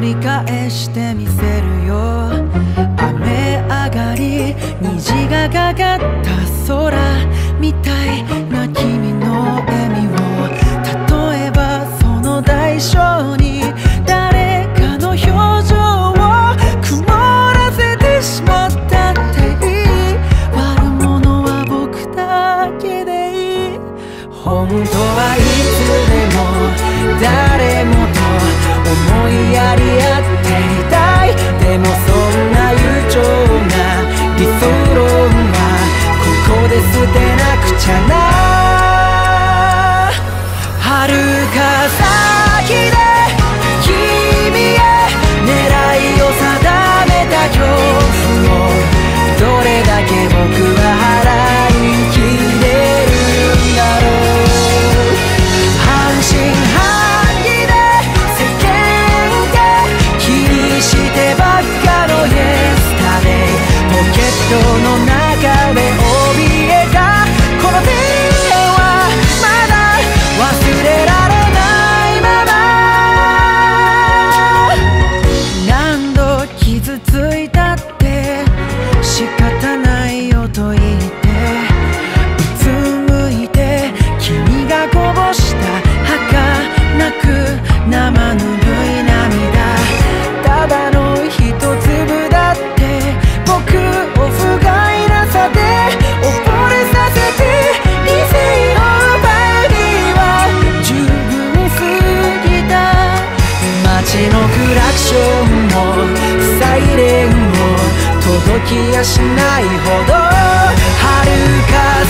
り返してみせるよ。雨上がり虹がかかった空みたいな君の笑みを。例えばその代償に誰かの表情を曇らせてしまったっていい。悪者は僕だけでいい。本当はいつでも気やしないほど遥か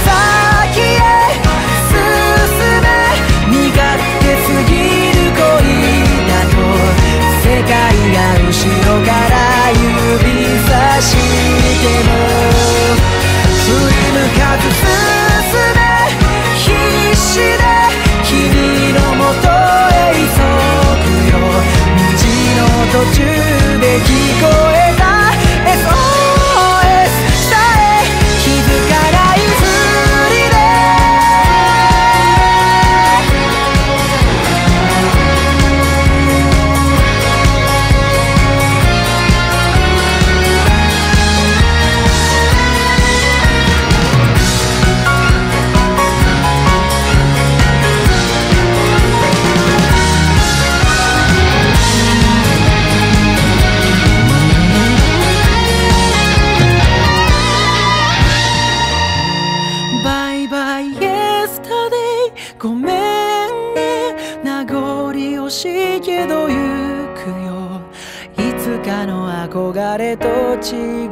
けど行くよいつかの憧れと違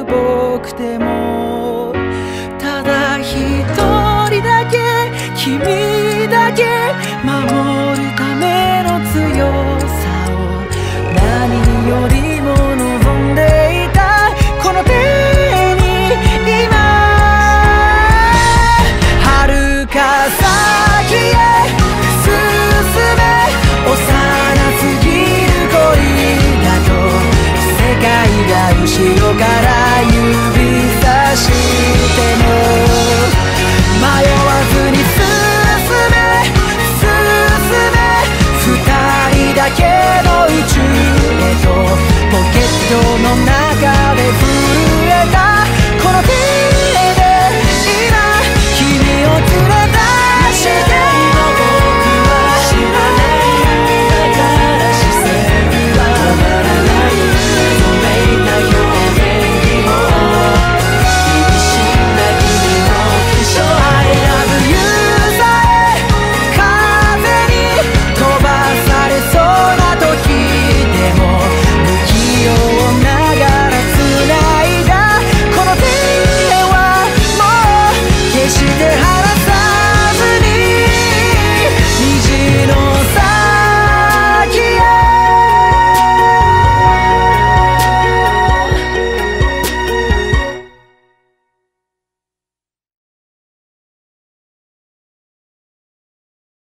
う僕でもただ一人だけ君だけ守るための強い